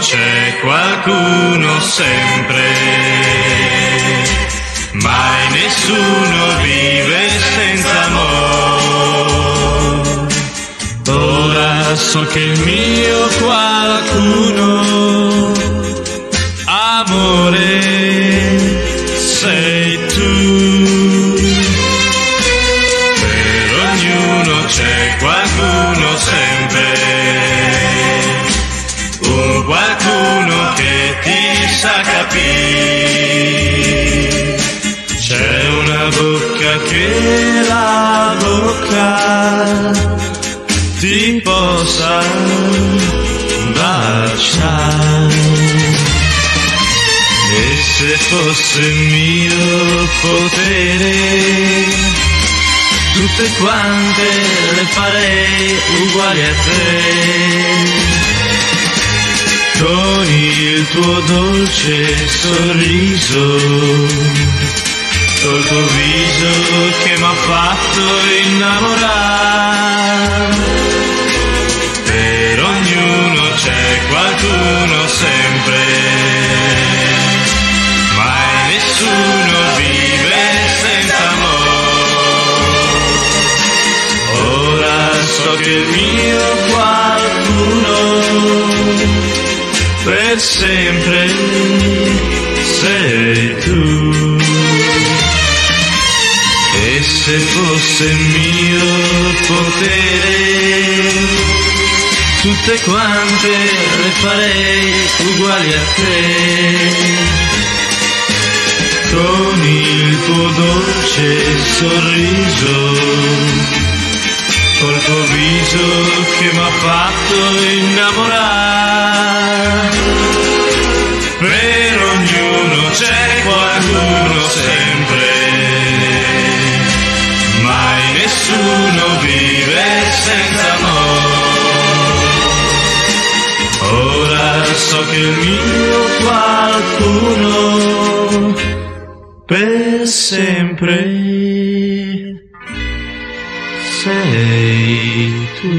c'è qualcuno sempre, mai nessuno vive senza amore. Ora so che il mio qualcuno, amore, sa capire. C'è una bocca che la bocca ti possa baciare. E se fosse mio potere, tutte quante le farei uguali a te. Con il tuo dolce sorriso, col tuo viso che mi ha fatto innamorare. Per ognuno c'è qualcuno sempre, mai nessuno vive senza amore. Ora so che il mio per sempre sei tu. E se fosse mio potere, tutte quante le farei uguali a te. Con il tuo dolce sorriso, col tuo viso che mi ha fatto innamorare. Ognuno c'è qualcuno sempre, mai nessuno vive senza amore. Ora so che il mio qualcuno per sempre sei tu.